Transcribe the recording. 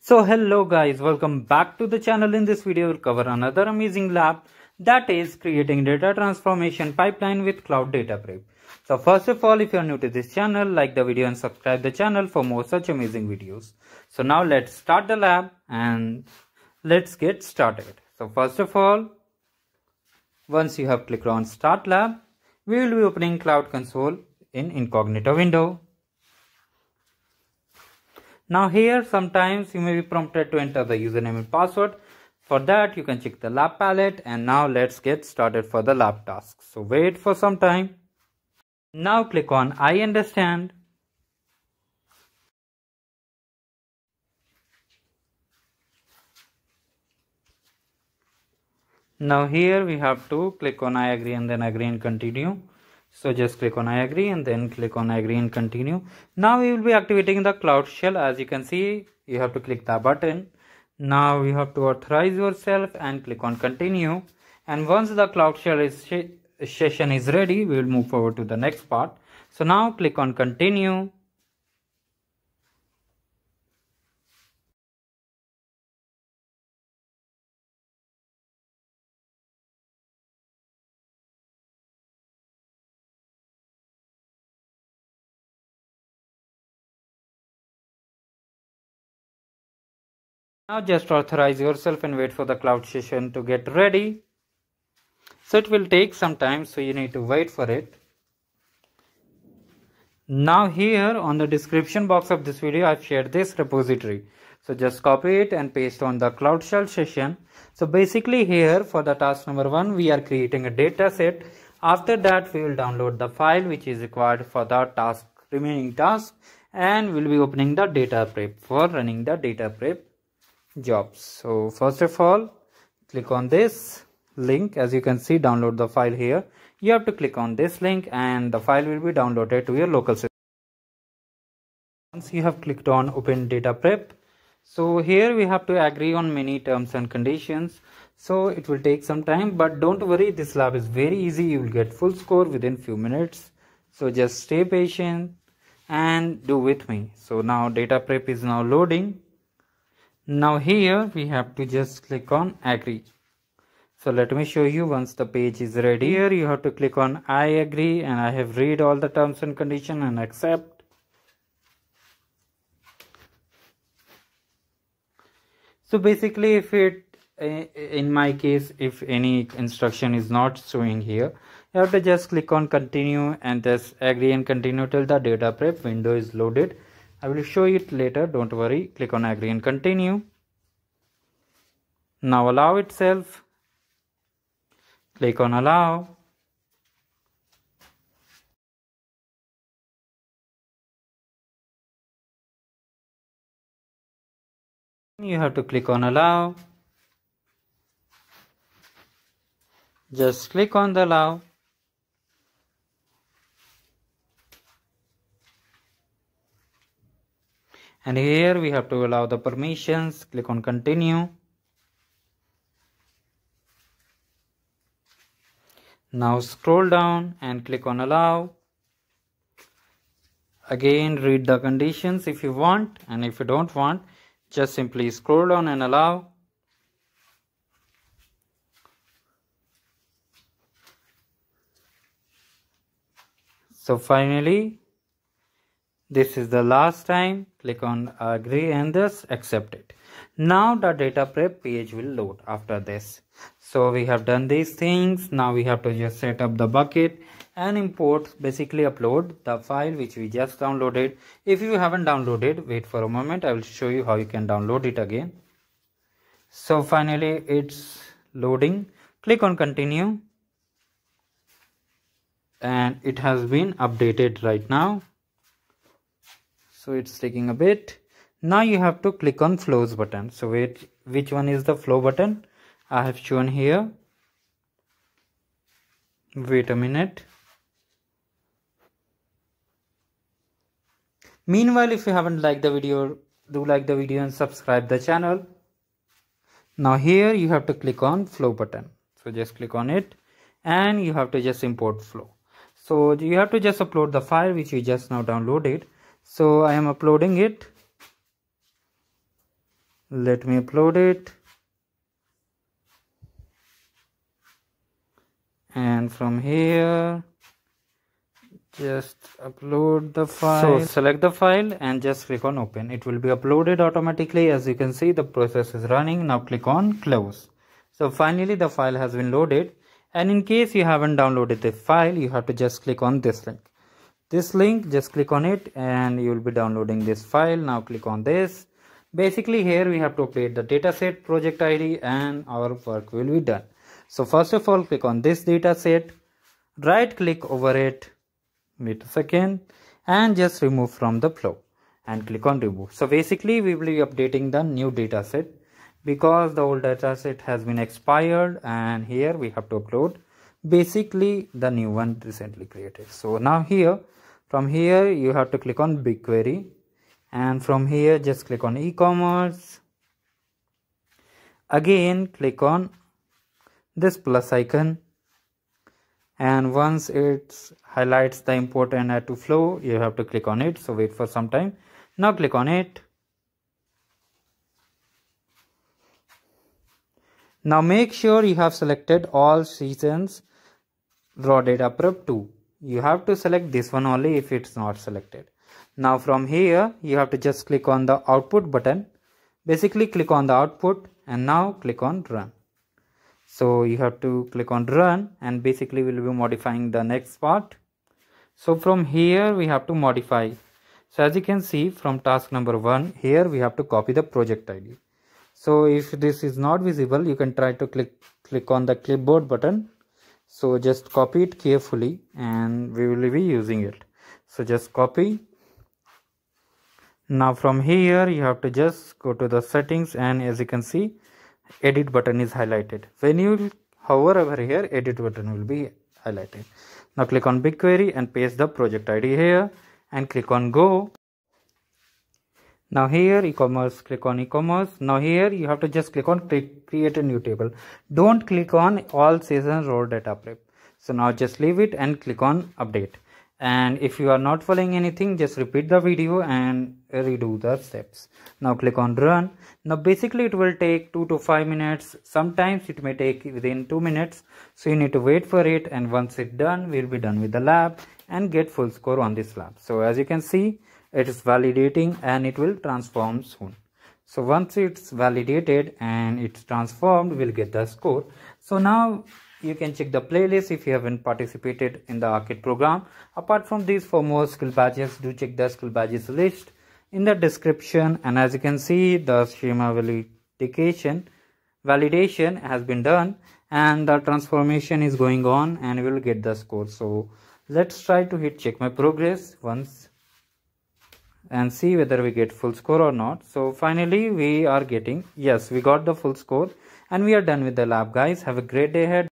So hello guys, welcome back to the channel. In this video, we'll cover another amazing lab that is creating data transformation pipeline with Cloud Dataprep. So first of all, if you are new to this channel, like the video and subscribe the channel for more such amazing videos. So now let's start the lab and let's get started. So first of all, once you have clicked on start lab, we will be opening Cloud Console in incognito window. Now here sometimes you may be prompted to enter the username and password. For that you can check the lab palette and now let's get started for the lab task. So wait for some time. Now click on I understand. Now here we have to click on I agree and then agree and continue so just click on i agree and then click on i agree and continue. Now we will be activating the cloud shell. As you can see you have to click the button. Now you have to authorize yourself and click on continue. And once the cloud shell is session is ready we will move forward to the next part. So now click on continue Now just authorize yourself and wait for the cloud session to get ready. So it will take some time so you need to wait for it. Now here on the description box of this video I've shared this repository. So just copy it and paste on the cloud shell session. So basically here for the task number one we are creating a data set. After that we will download the file which is required for the task remaining task and we'll be opening the data prep for running the data prep jobs. So first of all click on this link. As you can see download the file here. You have to click on this link and the file will be downloaded to your local system. Once you have clicked on open data prep so here we have to agree on many terms and conditions. So it will take some time but don't worry this lab is very easy. You will get full score within few minutes. So just stay patient and do with me. So now data prep is now loading now here we have to just click on agree. So let me show you once the page is ready. Here you have to click on i agree and i have read all the terms and condition and accept. So basically if it eh, in my case if any instruction is not showing here you have to just click on continue and just agree and continue till the data prep window is loaded I will show it later don't worry. Click on agree and continue. Now allow itself. Click on allow. You have to click on allow. Just click on the allow and here we have to allow the permissions. Click on continue. Now scroll down and click on allow. Again read the conditions if you want. And if you don't want just simply scroll down and allow. So finally this is the last time. Click on agree and thus accept it. Now the data prep page will load after this. So we have done these things. Now we have to just set up the bucket and import basically upload the file which we just downloaded. If you haven't downloaded wait for a moment. I will show you how you can download it again. So finally it's loading. Click on continue. And it has been updated right now so it's taking a bit. Now you have to click on flows button. So wait which one is the flow button? I have shown here. Wait a minute. Meanwhile if you haven't liked the video do like the video and subscribe the channel. Now here you have to click on flow button. So just click on it and you have to just import flow. So you have to just upload the file which you just now downloaded so i am uploading it. Let me upload it. And from here just upload the file. so select the file and just click on open. It will be uploaded automatically. As you can see the process is running. Now click on close. So finally the file has been loaded. And in case you haven't downloaded the file you have to just click on this link this link just click on it and you will be downloading this file. Now click on this. Basically here we have to update the dataset project id and our work will be done. So first of all click on this dataset right click over it wait a second and just remove from the flow and click on remove. So basically we will be updating the new data set because the old data set has been expired and here we have to upload basically the new one recently created. So now here from here you have to click on BigQuery. And from here just click on e-commerce. Again click on this plus icon. And once it highlights the import and add to flow you have to click on it. So wait for some time. Now click on it. Now make sure you have selected all sessions raw data prep 2 you have to select this one only if it's not selected. Now from here you have to just click on the output button. Basically click on the output and now click on run. So you have to click on run and basically we'll be modifying the next part. So from here we have to modify. So as you can see from task number one here we have to copy the project id so if this is not visible you can try to click click on the clipboard button so just copy it carefully and we will be using it. So just copy. Now from here you have to just go to the settings and as you can see edit button is highlighted. When you hover over here edit button will be highlighted. Now click on BigQuery and paste the project ID here and click on go now here e-commerce click on e-commerce. Now here you have to just click on create a new table. Don't click on all sessions raw data prep. So now just leave it and click on update. And if you are not following anything just repeat the video and redo the steps. Now click on run. Now basically it will take two to five minutes. Sometimes it may take within two minutes. So you need to wait for it. And once it's done we'll be done with the lab and get full score on this lab. So as you can see it is validating and it will transform soon. So once it's validated and it's transformed we'll get the score. So now you can check the playlist if you haven't participated in the arcade program. Apart from these for more skill badges do check the skill badges list. In the description and as you can see the schema validation validation has been done and the transformation is going on and we will get the score. So let's try to hit check my progress once and see whether we get full score or not. So finally we are getting yes we got the full score and we are done with the lab guys. Have a great day ahead